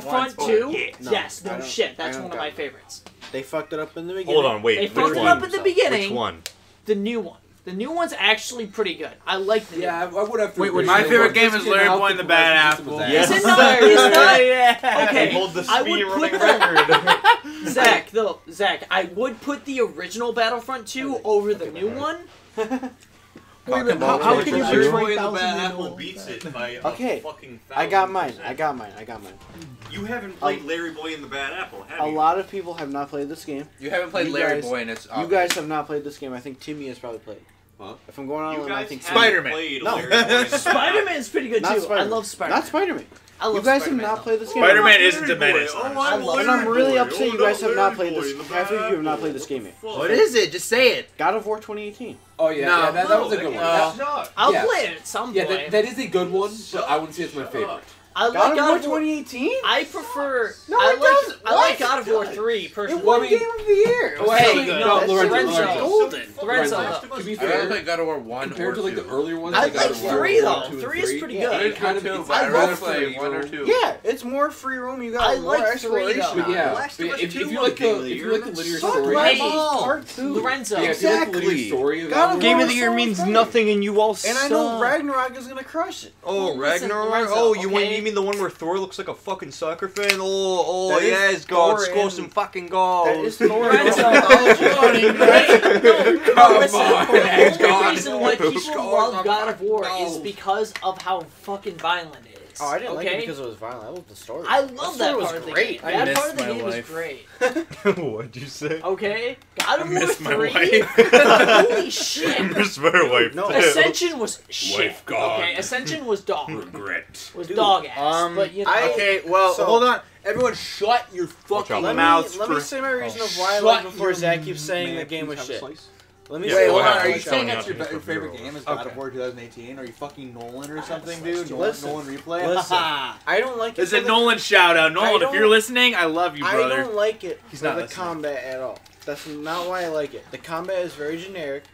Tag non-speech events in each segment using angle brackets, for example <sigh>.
Battlefront 2? yeah. No, yes, no shit. That's one of my favorites. They fucked it up in the beginning. Hold on, wait. They which fucked it one? up at the beginning. Which one? The new one. The new one's actually pretty good. I like the Yeah, I, one. I would have to. Wait, agree. which My one? favorite game is Larry Boy and the the Bad Apple. ass. <laughs> Is it not? Is not? yeah. Okay, They hold the I would speed put running that- record. <laughs> <laughs> Zach, though, Zach, I would put the original Battlefront 2 over the new one. How, Wait, how, how can you Larry betray the Bad Apple old? beats it by a Okay, fucking I got mine. percent. I got mine. I got mine. You haven't played Larry Boy and the Bad Apple, have A you? lot of people have not played this game. You haven't played You Larry guys- Boy, and it's You guys have not played this game. I think Timmy has probably played. Huh? If I'm going on a You limb, I think haven't Spider-Man. played No. Larry Boy and <laughs> Spider Man's pretty good Not too. Spider-Man. I love Spider-Man. Not Man. Spider-Man. I love You guys have Spider-Man, not played this game. Spider-Man isn't the Boy. menace. Oh, I I'm And I'm really Boy. upset you guys have not played this. and the Half of you have not played this game yet. What is it? Just say it. God of War 2018. Oh yeah, No, yeah that, that was a good one. that That- I'll Yeah. play it at some yeah, that, that is a good one, but I wouldn't say it's my favorite. Up. I like God of War God of War. 2018? I prefer. No, I it like. doesn't. I like God of War Good. three It personally. won I Game of the Year. Oh, Hey, hey, no, no, Lorenzo, Lorenzo. Lorenzo. Golden. Lorenzo, Lorenzo. though. To be fair, I rather fair, God of War 1 compared to like the earlier ones, I like God of War three though. 2, Three is pretty Yeah, good. Kind of I'd love rather play 1 or 2. Yeah, it's more free room. You got I more like three, though. exploration. But yeah, Last but of Us if, you was like the the if you like the linear story, Hey, Part 2. Lorenzo. yeah, if you like the linear Exactly. story of God God of of Game of the year means nothing, and you all And I know. Ragnarok is gonna crush it. Oh, Ragnarok. Oh, you want okay? You mean the one where Thor looks like a fucking soccer fan? Oh, oh, That is yes, God, Thor score some fucking goals. is Thor. Lorenzo, mythology. right? <laughs> No, Come listen, on, the only God. reason why people love God of War fucking is because of how fucking violent it is. Oh, I didn't okay? like it because it was violent. I love the story. I love that story was part of the great. game. I that part of the game life. is great. <laughs> What'd you say? Okay, God of I War missed my three. wife. <laughs> Holy shit! Miss my wife. No. too. Ascension was shit. Wife gone. Okay, Ascension was dog. <laughs> Regret. Was Dude, dog ass. Um, but you know, I- Okay, well, So- hold on. Everyone, shut your fucking out. let mouths. me, let me say my reason Oh, of why I shut like before your Zach keeps saying the game was Please have a shit. slice. Let me Yeah, say Wait, hold on. Are you saying Tell that's your, your favorite game is God Okay. of War 2018? Are you fucking Nolan or something, dude? Nolan, Listen. Nolan replay? Listen. <laughs> I don't like it. It's for a Nolan shout out. Nolan, if you're listening, I love you, brother. I don't like it He's for not the combat at all. That's not why I like it. The combat is very generic.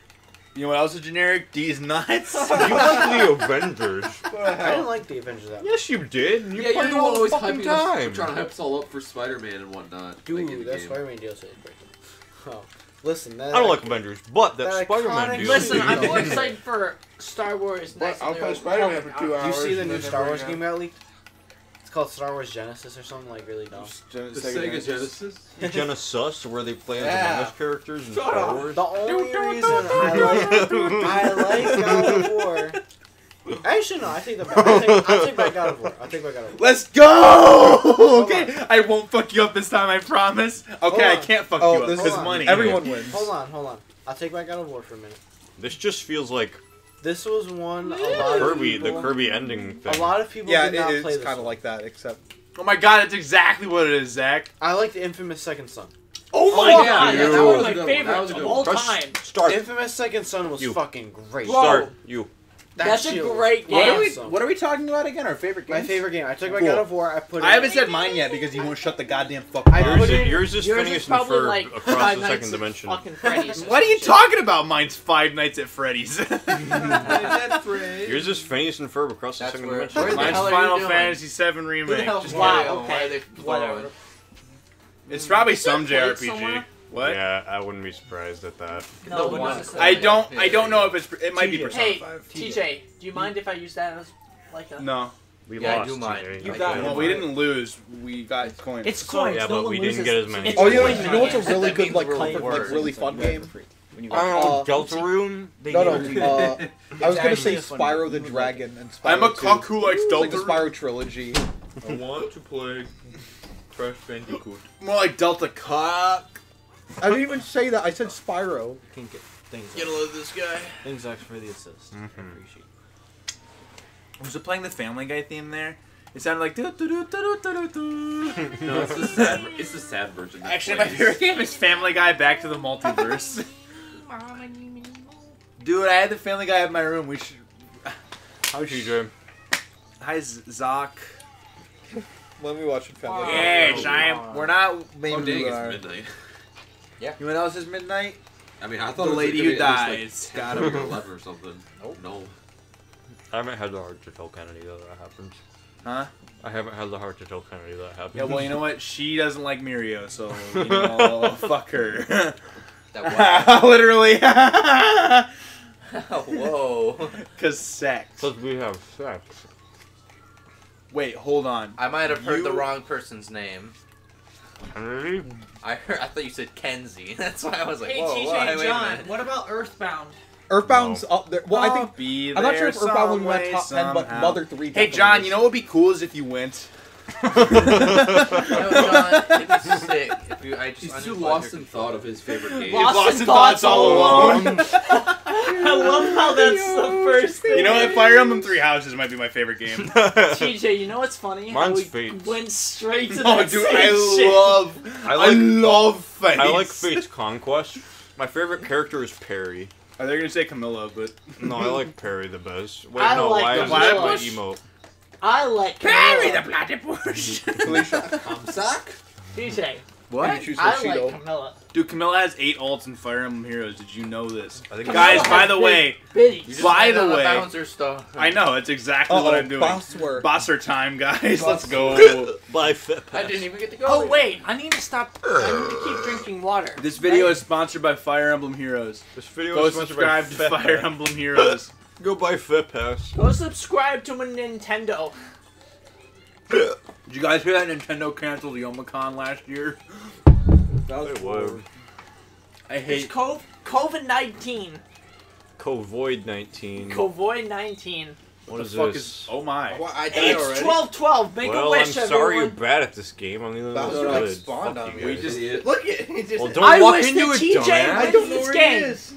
You know what else is generic? These nuts. <laughs> You like the Avengers? <laughs> I didn't like the Avengers that much. Yes, you did. You Yeah, you're played the all one always fucking hyping us, time. trying to hype us all up for Spider-Man and whatnot. Dude, the that. Spider-Man DLC is great. Oh, listen, that I don't like Avengers, but that, That Spider-Man iconic- deal. listen, I'm more excited for Star Wars next. I'll play Spider-Man for two Do you see the new Star Wars again. game that leaked? It's called Star Wars Genesis or something like really dumb. Gen- The Sega Sega Genesis? Genesis, where they play as Yeah. Among Us characters in Star. Wars. The only reason I like I like God of War. Actually, no. I think the I think, I take back God of War. I take back God of War. Let's go! <laughs> okay, I won't fuck you up this time, I promise. Okay, I on. can't fuck Oh, you up. this This is- is money. Everyone wins. Hold on, hold on. I'll take back God of War for a minute. This just feels like This was one a lot of Kirby, the Kirby ending thing. A lot of people Yeah, did not it play is this. kind of one. like that, except Oh my god, that's exactly what it is, Zach. I like the infamous Second Son. Oh my my god, you. that's That was my good one. That was a of good all one. time. Start. Infamous Second Son was You. fucking great. Bro. Start. You. That That's a great game. What are we? awesome. What are we talking about again? Our favorite game. My favorite game. I took my Cool. God of War. I put. I haven't said mine yet because you won't shut the goddamn fuck I up. put Yours, it- is, yours is Yours Phineas is and probably Ferb like across Five the second dimension. Fucking Freddy's. What are you talking about? Mine's Five Nights at Freddy's. <laughs> Yours is Phineas and Ferb across the second where- dimension. where Mine's hell Final? Fantasy VII remake. Just Wow, kidding. Why are okay. they Whatever. It's probably some played JRPG. Somewhere? What? Yeah, I wouldn't be surprised at that. No, The but one- I don't. I don't know if it's. It might be TJ. Persona Hey, 5. TJ, do you mind if I use that as like a? No. We Yeah, I do mine. TJ. You got Well, we didn't lose. We got coins. It's Yeah, coins. but no one we didn't loses. get as many. It's Oh, you know, coins. you know what's a really good like we're comfort, like really fun game? I don't know, Uh, Deltarune? They No, gave it to you. no. Uh, <laughs> I was gonna say actually a funny Spyro the. Dragon and Spyro I'm a cock who likes It's like the Spyro trilogy. I want to play Crash Bandicoot. More like Delta Cock. I didn't even say that. I said Spyro. Can't get things. Get a load of this guy. Things X for the assist. Mhm. Appreciate. It. Was it playing the Family Guy theme there? It sounded like do do do do do do do. No, it's the sad. It's the sad version. that Actually, my plays. favorite game is Family Guy Back to the Multiverse. <laughs> Dude, I had the Family Guy in my room. We should. How TJ? Hi, Z- Zoc. Let me watch it. Family Guy. Yeah, Oh, Giant. We're not. Maybe Oh dang, we are. it's midnight. You know what else is midnight? I mean, I thought The lady who be at least, dies. Like, Gotta 10 11 or something. Nope. No. I haven't had the heart to tell Kennedy though that happens. Huh? I haven't had the heart to tell Kennedy that happened. Yeah, well, you know what? She doesn't like Mirio, so you <laughs> know, fuck her. That <laughs> Literally. <laughs> Whoa. Cause sex. Because we have sex. Wait, hold on. I might have heard the wrong person's name. Kennedy? I heard. I thought you said Kenzie. <laughs> That's why I was like, Hey, whoa, TJ whoa, and wait a John, minute. what about Earthbound? Earthbound's up there. Well, I think Be I'm not sure if there Earthbound would some win way, top ten, but somehow. Mother Three. Hey, definitely John, is. you know what would be cool is if you went. You know, John, it'd be sick if you. I just He's too your lost pleasure- in thought of his favorite game. Lost, lost in in thoughts, thoughts all all alone. I love how that's the first thing. You know what? Fire Emblem Three Houses might be my favorite game. <laughs> TJ, you know what's funny? How Mine's we Fate. went straight to oh, that dude, same I shit. love. I I, like love Fates. I like Fate's Conquest. My favorite character is Perry. Oh, they're gonna say Camilla, but No, I like Perry the best. Wait, I no, like why the is this my platypus. emote? I like Perry Camilla. the platypus. Felicia. Comsack? TJ, What? Choose I Bushido. like Camilla. Dude, Camilla has eight ults in Fire Emblem Heroes. Did you know this? I think Guys, by the way, bitties. You just By made the on way- bouncer stuff. I know it's exactly Uh-oh, what oh, I'm doing. boss work. Bowser time, guys. Let's go. <laughs> By Fit I didn't even get to go. Oh wait, I need to stop. I need to keep drinking water. This video Right? is sponsored by Fire Emblem Heroes. This video Go is sponsored by to Fire Emblem Heroes. Go buy Feh Pass. Go subscribe to my Nintendo. Did you guys hear that Nintendo canceled Yomicon last year? Wait, what? I hate. Cov- COVID nineteen. Covoid 19. COVID nineteen. what the is fuck this? is? Oh my! Well, I died It's already. twelve twelve. Make well, a wish, I'm sorry you're bad at this game. I'm the only one Bowser, that's like, good. spawned Fuck on you me. guys. Just. Look at <laughs> just. Well, don't I walk wish into that it, TJ dumbass. I don't know this where game. he is.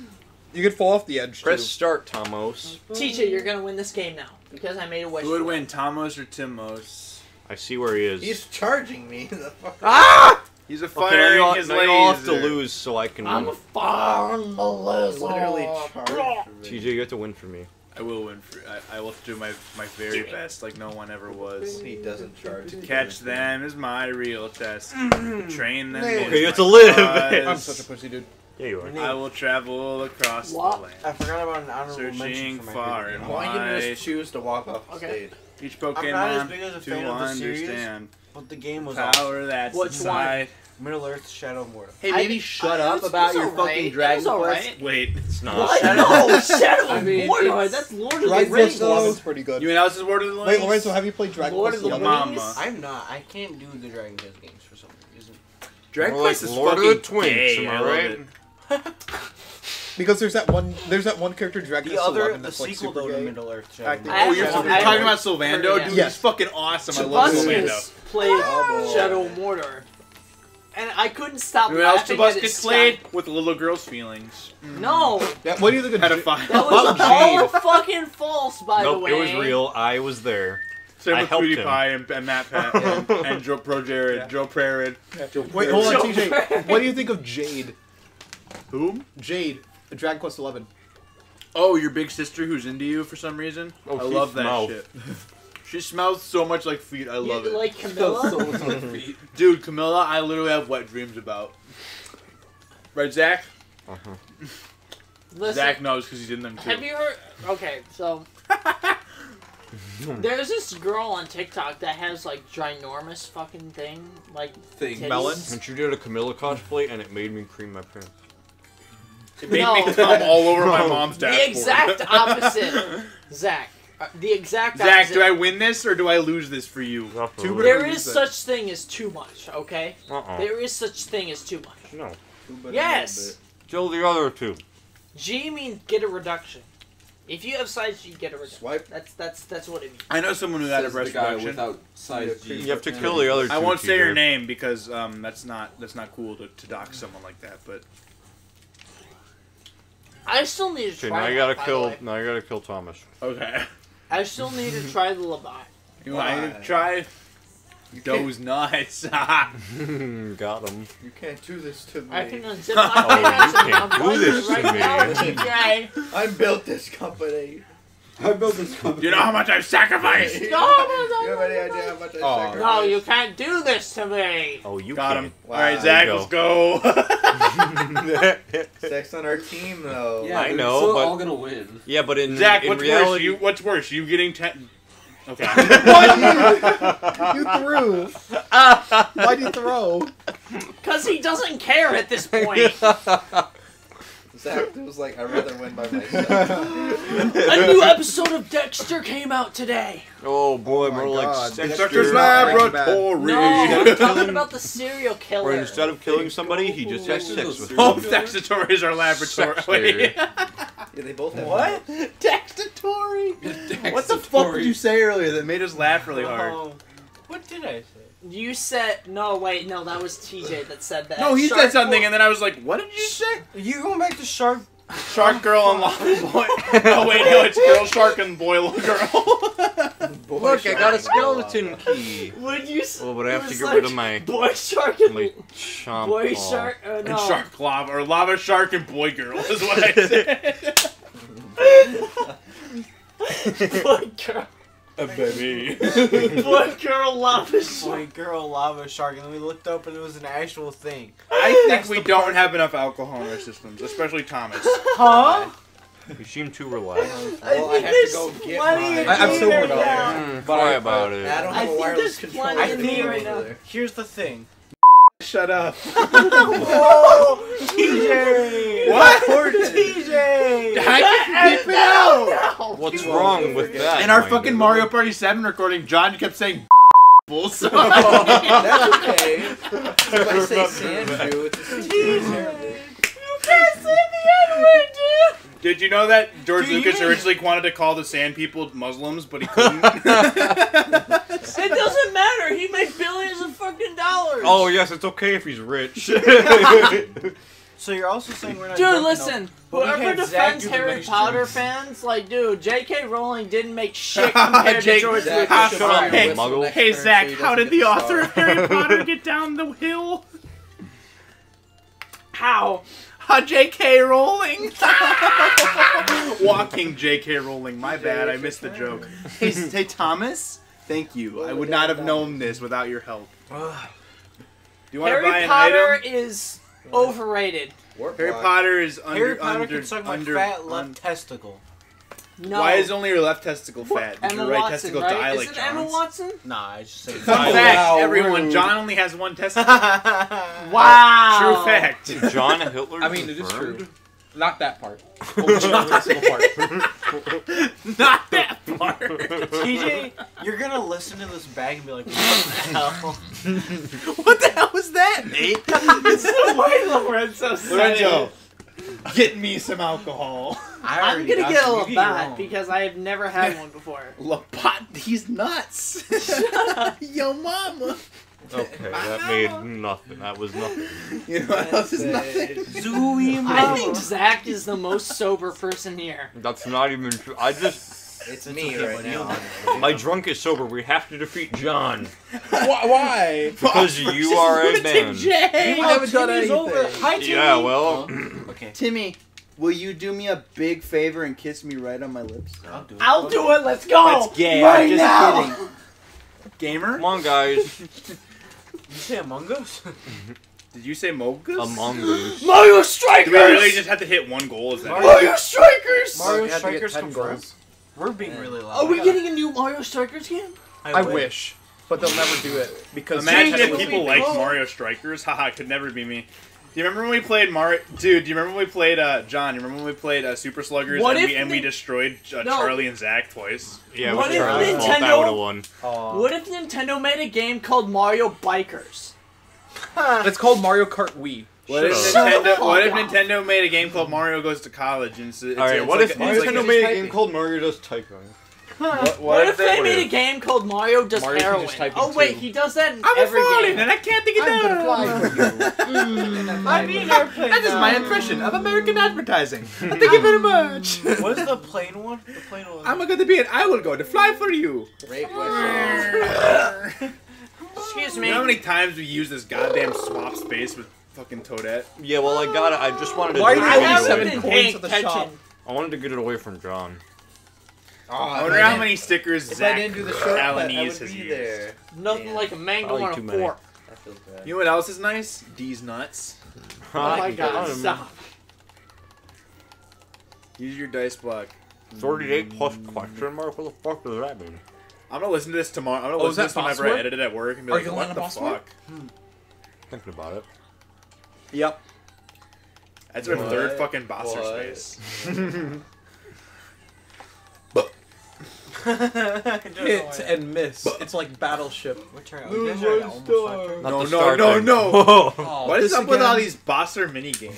You could fall off the edge Press too. start, Tomos. TJ, you're gonna win this game now because I made a wish. Who would win. Tomos or Timos? I see where he is. He's charging me. The fuck. Ah! He's a Okay, now firing you his now you all have to lose so I can I'm win. a farm lizard. Literally charged. TJ, you have to win for me. I will win. For, I, I will do my my very best, like no one ever was. He doesn't charge. To catch them is my real test. Train them. Okay, is you have my to live. <laughs> I'm such a pussy dude. Yeah, you are. I will travel across What? the land. I forgot about an honorable Searching mention for my far favorite and game. Why you wide. just choose to walk off the Okay. stage? Each I'm not as Pokemon big as a to fan of the series. understand But the game was awesome. power that's Which inside. Middle Earth Shadow of Mordor. Hey, I- maybe shut I- up it's- about it's your alright. fucking Dragon was Quest. alright. Wait, It's not. What? No, Shadow I of mean, Mordor. it's- That's Lord of the Dragon Rings. Quest Eleven's pretty good. you and Alice's Word of the Rings? Wait, Rings? Lorenzo, have you played Dragon Lord Quest of the Eleven? Rings. Mama. I'm not. I can't do the Dragon Quest games for some reason. Dragon More like Quest is Lord of the Twins, am I right? It. <laughs> Because there's that one. There's that one character Dragon The Quest other, the that's like sequel super though to. Middle Earth Shadow. Acting- of I Oh, you're, you're talking about Sylvando? it Dude, yet. he's fucking awesome. I love Sylvando. Played Oh. Shadow of Mordor. And I couldn't stop You know else laughing at played? Scott- With little girl's feelings. No, Yeah, what do you think of? J- Pedophile. that was <laughs> About all fucking false, by the way. it was real. I was there. Same I with helped Cutie him. Pie and, and Matt Pat <laughs> and, and Joe Pro Jared, Yeah. Joe Prarid. Wait, hold on, Joe TJ. Pratt. What do you think of Jade? Whom? Jade, Dragon Quest Eleven. Oh, your big sister who's into you for some reason? Oh, I love that smells. shit. <laughs> She smells so much like feet. I love you it. like <laughs> Camilla? Dude, Camilla, I literally have wet dreams about. Right, Zach? Uh-huh. Listen, Zach knows because he's in them too. have you heard? Okay, so <laughs> there's this girl on TikTok that has like ginormous fucking thing, like Thing. titties. Melon? And she did a Camilla cosplay, and it made me cream my pants. It made No. me come all over my <laughs> mom's The exact <laughs> opposite, Zach. The exact Zach, opposite. do I win this or do I lose this for you? Two There Lose it. such thing as too much. Okay, Uh-uh. there is such thing as too much. No. Yes. Still the other two. G means get a reduction. If you have size G, get a reduction. Swipe. That's that's that's what it means. I know someone who had a Says breast guy reduction. without size G. You have to kill the other two. I won't say TJ. her name because um, that's not that's not cool to, to dox someone like that. But I still need to Okay, try. now you gotta by the kill. way. Now you gotta kill Thomas. okay, I still need to try the Levi. <laughs> you want Why? to try those nuts? <laughs> <laughs> Got him. You can't do this to me. I can unzip my Oh, pants you and can't I'm do going this to right me. now. TJ. I built this company. I built this company. you know how much I've sacrificed. You No, have any idea how much I Aw. sacrificed? No, you can't do this to me. Oh, you Got can. him. Wow. All right, There Zach, you let's go. Sex on our team, though. Yeah, I they're know, still but- all gonna win. Yeah, but in Zach, in what's reality, worse? You what's worse? You getting ten? Okay. <laughs> You threw. Why'd you throw? <laughs> Because he doesn't care at this point. <laughs> Zach was like, I'd rather win by myself. <laughs> A new episode of Dexter came out today. Oh boy, Oh my more God. like Dexter's Dexter's not Laboratory. Breaking No, I'm talking about the serial killer. Where instead of killing somebody, he just has sex with Both them. Dexatories are laboratory. Sexy. <laughs> Yeah, they both have What? Dextatory. What the fuck did you say earlier that made us laugh really hard? Oh, what did I say? You said no. Wait, no, that was TJ that said that. No, he Shark said something, Boy- and then I was like, "What did you say?" You going back to Shark? Shark girl and lava boy. <laughs> Oh wait, no, it's girl shark and boy girl. <laughs> Look, I got a skeleton key. Would you? s- Oh, but I have to get like rid of my boy shark and my chomp. boy ball. shark. Uh, and shark lava or lava shark and boy girl is what I <laughs> said. boy girl. Baby. Boy girl lava shark. Boy, girl, lava shark, and then we looked up and it was an actual thing. I think we don't have enough alcohol in our systems, especially Thomas. <laughs> Huh? You seem too relaxed. Well, I think have to there's go get plenty mine. of I- I'm tea sober right about now. Mm, cry about it. I don't have a wireless there's control. plenty of for tea the right now. Here's the thing. Shut up. <laughs> Whoa! TJ! What? Poor TJ! I can keep it out. What's wrong with that? In our fucking dude? Mario Party 7 recording, John kept saying <laughs> so <laughs> That's okay. If I say Sandrew, it's a You can't say the N-word, dude. Did you know that George Dude, Lucas originally wanted to call the Sand People Muslims, but he couldn't? It doesn't matter. He made billions of fucking dollars. Oh yes, it's okay if he's rich. <laughs> So you're also saying we're not Dude, drunk listen. enough, but we Whoever had defends do Harry Potter drinks. fans, like, dude, J.K. Rowling didn't make shit <laughs> compared to Jake- George Zach, Lucas. you should Shut up, find a you whistle muggle. hey turn so Zach, how did get the author of Harry <laughs> Potter get down the hill? How? Uh, J.K. Rowling. Walking J.K. Rowling. My bad, I missed the joke. Hey, hey Thomas. Thank you. I would not have known this without your help. Do you want to buy Harry an Potter item? is overrated. Warp Harry block. Potter is under Harry Potter under can suck my under. fat left un- testicle. No. Why is only your left testicle fat? Did Emma your right Watson, testicle right? die is like it Emma Watson? Nah, I just say. Fun Oh, fact, wow, everyone. rude. John only has one <laughs> testicle. Wow. True fact. John Hitler. I mean, it is confirmed? true. Not that part. <laughs> Only the testicle part. <laughs> Not that part. <laughs> TJ, you're gonna listen to this bag and be like, what the hell? what the hell was that, Nate? it's the way Lorenzo said Lorenzo, it. get me some alcohol. I I'm gonna get a some. Little your because I have never had one before. Labatt, he's nuts. Yo, mama. Okay, that made nothing. That was nothing. <laughs> You know what else is nothing? Zooey <laughs> I think Zach is the most sober person here. That's not even true. I just It's It's me okay, right now. my drunk is sober. We have to defeat John Why? why? because <laughs> you are a man. Jay. We haven't done Timmy's anything. over. Hi, Timmy. Yeah, well, <clears throat> Okay, Timmy, will you do me a big favor and kiss me right on my lips? I'll do it. I'll do it. Let's go. That's gay. Right I'm just now. kidding. Gamer? come on, guys. You say Among Us? <laughs> Did you say Mogus? Among <laughs> Us. Mario Do we really just have to hit one goal? Is that Mario- Mario Strikers. Mario You have to get Strikers 10 confirmed. goals. We're being really loud. Are we getting a new Mario Strikers game? I wish, but they'll never do it because Imagine if people would be liked. Mario Strikers. <laughs> Haha, it could never be me. Do you remember when we played Mario? Dude, do you remember when we played uh, John? You remember when we played uh, Super Sluggers What and we and we destroyed uh, No. Charlie and Zach twice? Yeah, What it was if Charlie's fault. That Nintendo- would have won. Aw. What if Nintendo made a game called Mario Bikers? <laughs> it's called Mario Kart Wii. What if Nintendo? What if. Nintendo made a game called Mario Goes to College? And it's, it's, All right, it's what like if a- it's like Nintendo made a game called Mario Does Typing? What, What, if they what made a game called Mario Does Mario Heroin? Teaches Typing Oh wait, too. he does that in I'm every falling game. and I can't think it I'm gonna down. fly mm. for you. I mean, airplane. That is my impression of American advertising. <laughs> Thank you very much. <laughs> What is the plane one? The plain one. I'm going to be an I will go to fly for you. Great question. <laughs> Excuse You me. know how many times we use this goddamn swap space with fucking Toadette? Yeah, well, I got it. I just wanted to. Why do are you haven't seven been coins paying at the shop? I wanted to get it away from John. Oh, I wonder how many stickers If Zach I didn't do the shortcut, I Alanese would has be used. there. Nothing Yeah. like a mango Probably on a many. fork. That feels bad. You know what else is nice? D's nuts. <laughs> Oh my <laughs> god, stop. Use your dice block. 38 plus mm. question mark? What the fuck does that mean? I'm gonna listen to this tomorrow. I'm gonna Oh, is listen to this that whenever I Boss edit it at work and be Are like, you what the Boss War? fuck? Hmm. Thinking about it. Yep. That's our third fucking Bowser What? space. <laughs> Hit and miss. It's like Battleship. What turn? You guys are almost fucked. Not No, the no, star no, no. <laughs> Oh, what is this up with all these Bowser mini games?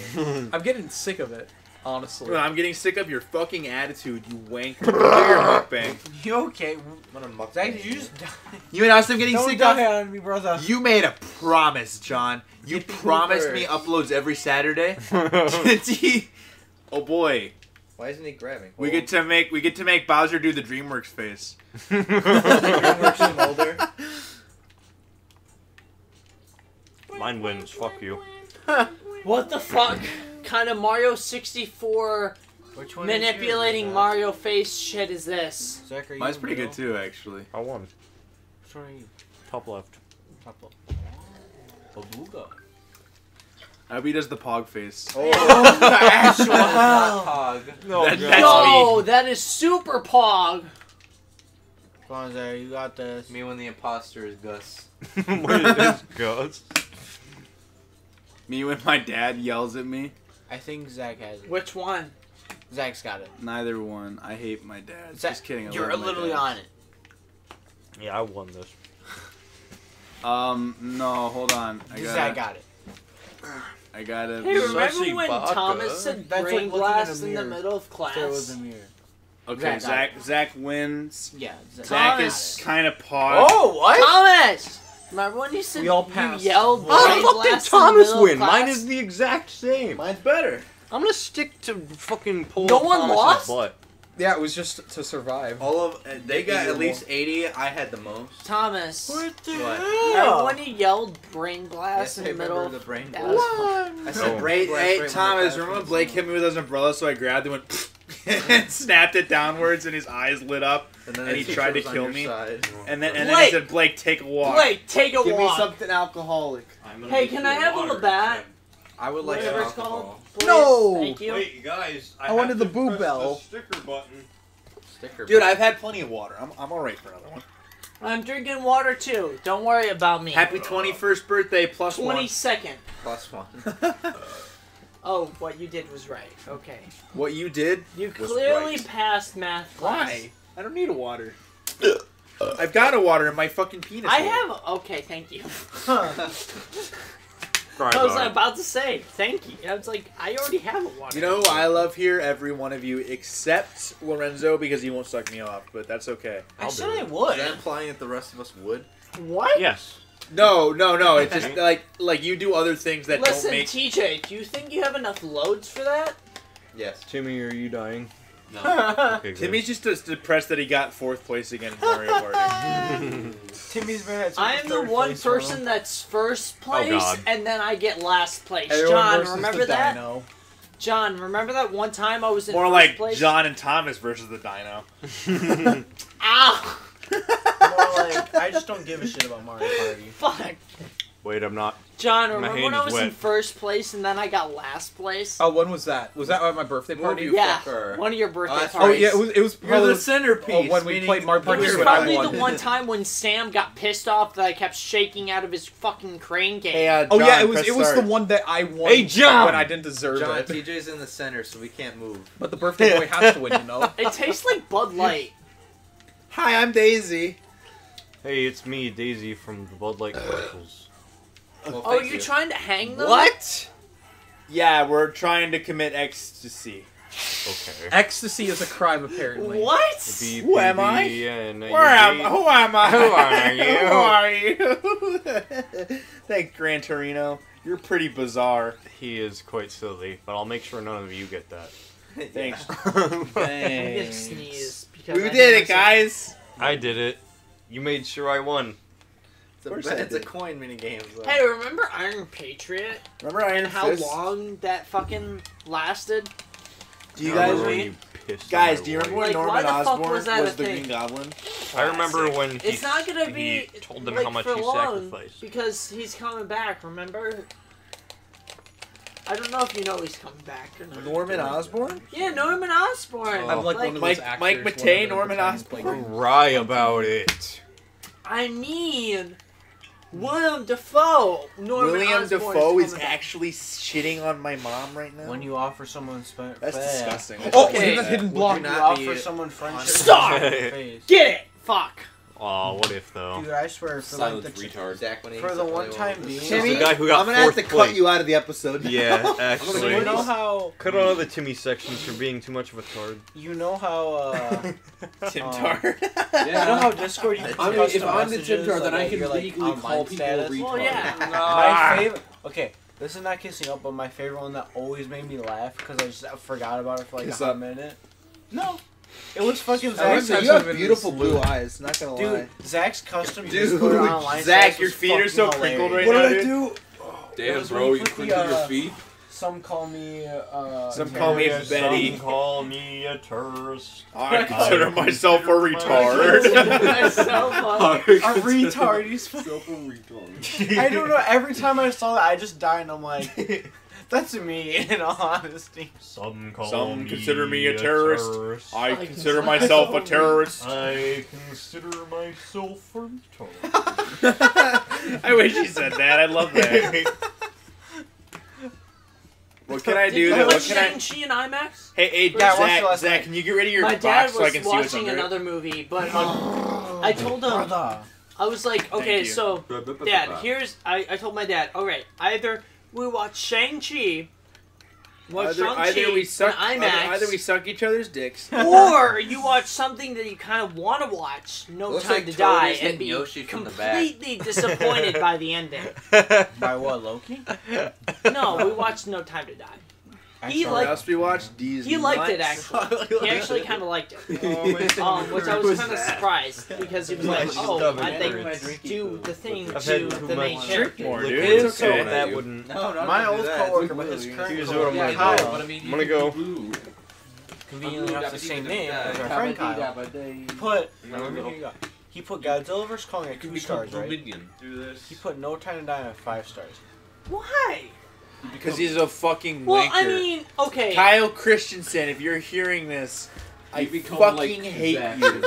I'm getting sick of it, honestly. Dude, I'm getting sick of your fucking attitude, you wanker. Do your <laughs> mukbang. You okay? I'm gonna muck Zach, did you just die? You know what else I'm getting Don't sick die of? on me, brother. You made a promise, John. You Yippee promised me uploads every Saturday. <laughs> oh boy, Why isn't he grabbing? we get to make we get to make Bowser do the DreamWorks face. <laughs> DreamWorks Molder. Mine wins. Fuck you. <laughs> What the fuck kind of Mario 64 Which one? manipulating is Mario face shit is this? Zach, are you Mine's pretty the good too, actually. I won. Which one are you? Top left. Top up. Babuga. I hope he does the Pog face. Oh, <laughs> Actual. <laughs> Pog. No, That- that's Yo, that is super pog. Come you got this. Me when the imposter is Gus. <laughs> Where is Gus? Me when my dad yells at me. I think Zach has it. Which one? Zach's got it. Neither one. I hate my dad. Zach, Just kidding. I You're love my literally dad. on it. Yeah, I won this. Um, no, hold on. I Zach got. got it. <sighs> <sighs> <sighs> I gotta. Hey, remember Sushi when Baka. Thomas said That's like brain looking at a blast in the middle of So it was class? a mirror. Okay, Zach Zach. got Zach wins. Yeah. Zach, Zach Thomas. is kind of paused. Oh, what? Thomas! Remember when you said We all you passed. yelled Oh, brain How the fuck did blast in the Thomas win? class? Mine is the exact same. Mine's better. I'm gonna stick to fucking pull No one Thomas's lost? butt. Yeah, it was just to survive. All of uh, they got at least 80. I had the most. Thomas. What the What? Remember when you yelled brain blast Yes, in I the middle remember the brain that blast. was- I said No. brain blast. hey right when the Thomas, class remember when Blake on. hit me with his umbrella, so I grabbed him and <laughs> and snapped it downwards, and his eyes lit up, And, then and the he teacher tried to was on kill your me. side. and then and then Blake! he said, "Blake, take a walk." Blake, take a Give me walk. something alcoholic. Hey, can I have a little Labatt? I would like Whatever some it's called. Please? No! Thank you. Wait, guys. I, I wanted the to boo bell. The sticker button. Sticker. Dude, I've had plenty of water. I'm, I'm all right for another one. I'm drinking water too. Don't worry about me. Happy 21st birthday plus Twenty one. second. plus one. <laughs> Oh, what you did was right. Okay. What you did? You Was clearly right. passed math class. Why? I don't need a water. I've got a water in my fucking penis. I hole. have. Okay, thank you. <laughs> <laughs> Cry I was about about to say thank you. I was like, I already have a water. You know who I love here? Every one of you except Lorenzo because he won't suck me off, but that's okay. I I'll said I it. Is would. that implying that the rest of us would? what? Yes. No, no, no. It's <laughs> just like like you do other things that Listen, don't make. TJ, do you think you have enough loads for that? Yes. Timmy, are you dying? No. <laughs> Okay. <laughs> Timmy's just just depressed that he got fourth place again in Mario Party. <laughs> Timmy's been at I am the one place, person that's first oh, place, God. and then I get last place. Everyone John, remember that? Dino. John, remember that one time I was in More first like place? John and Thomas versus the Dino. Ow! More like, I just don't give a shit about Mario Party. Fuck. Wait, I'm not. John, remember when I is was in first place and then I got last place? Oh, when was that? Was that at my birthday party? yeah, fucker. one of your birthday Oh, parties. Oh yeah, it was. It was You're probably the centerpiece. oh, when we played Mario It Party was when I probably the one time when Sam got pissed off that I kept shaking out of his fucking crane game. Hey, uh, Oh yeah, it was. press It was the one that I won. Hey, John! When I didn't deserve John, it. TJ's in the center, so we can't move. But the birthday boy has to win, you know. <laughs> It tastes like Bud Light. Hi, I'm Daisy. Hey, it's me, Daisy from the Bud Light commercials. Well, Oh, you're trying to hang them? What? Yeah, we're trying to commit ecstasy. Okay. Ecstasy is a crime, apparently. What? Who am I? Where am? Who am I? Who are <laughs> you? Who are you? <laughs> Thanks, Gran Torino. You're pretty bizarre. He is quite silly, but I'll make sure none of you get that. Thanks. I'm <laughs> Thanks. sneeze. We I did it, guys. I did it. You made sure I won. It's a, course I it's a did. coin mini game. So. Hey, remember Iron Patriot Remember Iron and how Fist? long that fucking lasted? Do you I guys remember you pissed Guys, do you remember when Like, why Norman the fuck Osborn was that a the thing? Green Goblin? I remember when he, It's not gonna he be told them like, how much for he long sacrificed. because he's coming back. Remember? I don't know if you know he's coming back or not. Norman Osborn? Yeah, Norman Osborn. I'm like, like one of Mike- those actors, Mike one of Matei, them Norman Osborn. Cry about it. I mean, William Dafoe. Norman William Osborn Dafoe is coming back. actually shitting on my mom right now. When you offer someone spe- That's fed, disgusting. Oh, Okay. he's a hidden Would block. you not not be offer someone friendship? Stop! in? <laughs> Get it. Fuck. Aw, what if though? Dude, I swear for Silent like the retard. Zach, when he for the one time won't. being, Timmy? The guy who got I'm gonna have to fourth cut place. you out of the episode. Yeah, <laughs> actually, you actually. know how Cut all the Timmy sections for being too much of a tard. you know how uh, <laughs> Tim Um, Tart. you know how Discord you <laughs> can I mean, custom if I'm the messages, Jim Tar, then like, I can your, like, legally call people status? retard. Well, yeah. My favorite. Okay, this is not kissing up, but my favorite one that always made me laugh because I just forgot about it for like Kiss a hot up. minute. No, it looks fucking I Zach. remember you have beautiful in blue eyes. Not gonna lie. Zach's custom Dude, Discord online Zach, your feet are so fucking crinkled right What now, What did I do? It Damn, bro, you you put the, crinkled your uh, feet. Some call me. Uh, Some call me terrorist, Betty. Some call me a tourist. I consider myself a Myself, retard. uh, A retard. He's fu- Self a retard. I don't know. Every time I saw that, I just died, and I'm like, <laughs> that's me. <laughs> In all honesty. Some call Some me consider me a terrorist. I I consider consider myself a terrorist. I consider myself a retard. <laughs> I wish you said that. I love that. <laughs> what can I do? Did you watch what can I? Shang-Chi in IMAX? Hey, hey, Yeah, I Zach, Zach, night. can you get rid of your My box so I can see what's watching under it? another movie, but <gasps> um, I told him Brother. I was like, okay, so Dad, here's I, I told my dad, all right, either we watch Shang Chi, watch Either, Shang Chi either we suck, on either, IMAX, either we suck each other's dicks. <laughs> <laughs> or you watch something that you kind of want to watch, No Looks Time like to Toad Die, and be Yoshi from the completely <laughs> disappointed by the ending. By what, Loki? No, we watched No Time to Die. He What liked else we watched? Disney. he liked it actually. He actually <laughs> kind of liked it. Um, which I was kind of surprised because he was like, Nice "Oh, stuff, I man. think do the thing I've to had the main much character." more, dude. It's so okay. that wouldn't. No, no, My old coworker, but his current Here's what I'm coworker, gonna do. Kyle, I mean, I'm gonna go. Conveniently have the same name as our friend Kyle. He put here you go. He put Godzilla vs Kong at two stars, right? Do this. He put No Time to Die at five stars. Why? Because he's a fucking wanker. Well. I mean, okay. Kyle Christensen, if you're hearing this, I become fucking like hate Zach. you.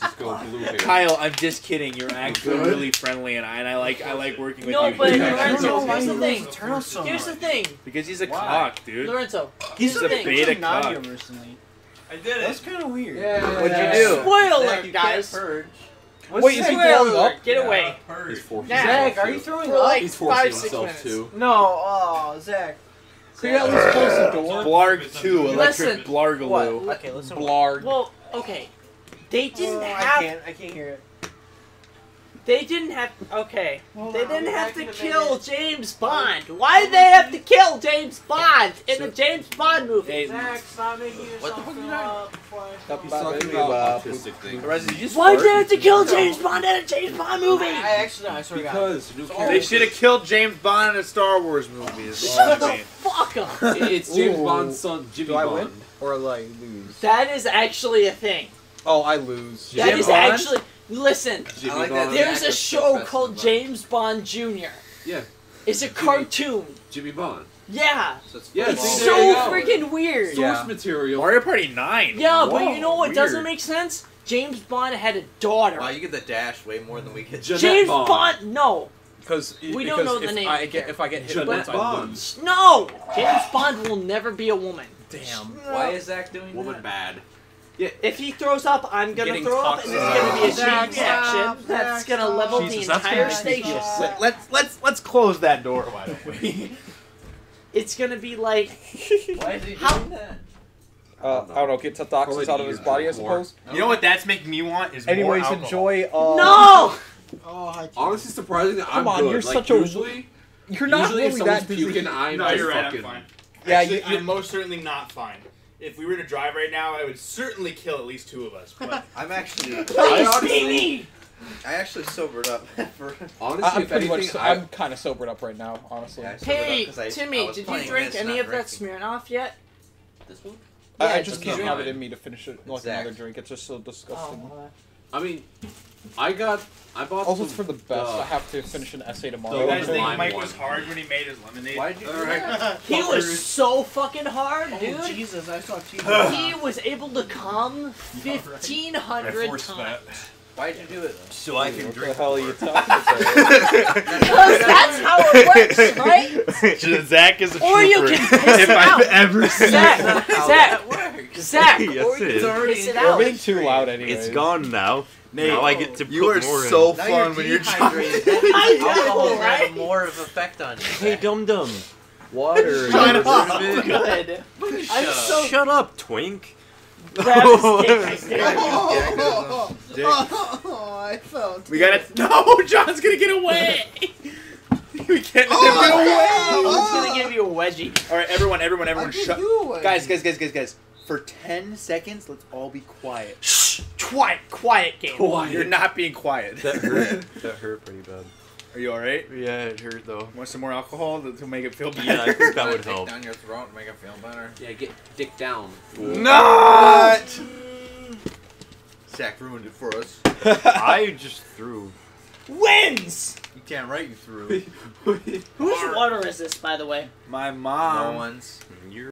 Just go blue hair. Kyle, I'm just kidding. You're actually Good. really friendly, and I, and I like I like working with No, you. but because- Lorenzo, here's the thing. love so Here's the thing, because he's a Why? cock, dude. Lorenzo. He's a thing. beta cock. recently. I did it. That's kind of weird. What'd you do? Spoiler alert, guys. What's Wait, is he Spoiler throwing alert. up? Get away. He's forcing Zach, are you throwing For up? like He's forcing five, himself minutes. to. No, oh, Zach. Could you at least close the door? Blarg 2, electric Listen. Blargaloo. What? Okay, listen. Blarg. Well, okay. They didn't Oh, I have. can't. I can't hear it. They didn't have. Okay. Hold They didn't have to kill minute. James Bond. Why uh, did they have to kill James Bond in the James Bond movie? Hey, Zach, stop making yourself What the fuck feel is that? up before Stop talking about autistic thing. Rez, did you just Why did they have to kill James Bond in a James Bond movie? I actually, I swear to God. Because They should have killed James Bond in a Star Wars movie. is Shut the fuck up. <laughs> It's James Ooh. Bond's son, Jimmy Do I Bond. win? Or like lose? That is actually a thing. Oh, I lose. That Jim is Bond? actually. Listen, I like that there's Zach a show called James Bond Jr. Yeah, It's a cartoon. Jimmy Bond. Yeah. So it's Yeah, It's so there you go. freaking weird. Source Yeah. material. Mario Party 9. Yeah, but you know what doesn't make sense? James Bond had a daughter. Wow, you get the dash way more than we get. Jeanette James Bond. Bond. no, Because We don't know the if name I get if I get hit Jeanette once, Bond. no. James Bond will never be a woman. Damn. Why is Zach doing Woman that? bad. If he throws up, I'm gonna Getting throw up, and it's gonna be a Zach, chain reaction that's gonna level Jesus, the that's entire gonna be station. Zach. Let's let's let's close that door. Why don't we? <laughs> It's gonna be like Why is he How- doing that? Uh, I don't know. Get some toxins out of his body, I suppose. You know what that's making me want is more Anyways, alcohol. enjoy. Uh, no. Oh, I Honestly, surprising that I'm on, good. you're like, such a- usually, You're not usually if really someone's that busy. puking, I'm No, just you're right. fucking. I'm fine. Yeah, Actually, you- you- I'm most certainly not fine. If we were to drive right now, I would certainly kill at least two of us. But <laughs> I'm actually, <laughs> Please honestly- be me. I actually sobered up. <laughs> for, Honestly, I- I'm if pretty anything, much. I, I'm kind of sobered up right now, honestly. Yeah, I sobered up Hey, 'cause I- I Timmy, was did you drink this, any not of that drinking. Smirnoff yet? This one? I, I just did can't have it in me to finish it like Zach. another drink. It's just so disgusting. Oh, I mean, I got. I bought. Also, some, it's for the best. uh, I have to finish an essay tomorrow. You You guys guys think think Mike one. was hard when he made his lemonade? Why'd you do that? He was so fucking hard, dude. Oh, Jesus, I saw <laughs> cheese. He was able to come fifteen hundred times. Why'd you do it though? So I can What the drink. hell are you talking about? <laughs> Because that's how it works, right? <laughs> Zach is a Or you trooper. can piss if it I've out. ever seen Zach, How Zach, that works. Zach, <laughs> Yes, or you it is. can piss it We're out. being too loud anyway. It's gone now. Nate, now I get to put You are more so in. Now fun you're when you're dehydrated. drunk. That I means know, alcohol's right? having more of effect on you. Hey, dum dum. Water. Shut you up. deserve it. Good. I'm so Shut up, twink. Travis, dick, I <laughs> stare Oh, I felt. We gotta. No, <laughs> John's gonna get away. <laughs> we can't let him get away. Someone's gonna give you a wedgie. All right, everyone, everyone, everyone, shut. Guys, guys, guys, guys, guys. For ten seconds, let's all be quiet. Shh. Quiet, quiet game. You're not being quiet. That hurt. that hurt pretty bad. Are you all right? Yeah, it hurt though. Want some more alcohol to, to make it feel better? Yeah, I think that <laughs> would Take help. down your throat and make it feel better. Yeah, get dick down. Not. Zach ruined it for us. <laughs> I just threw. Wins. You damn right you threw. <laughs> Whose water is this, by the way? My mom. No one's. You're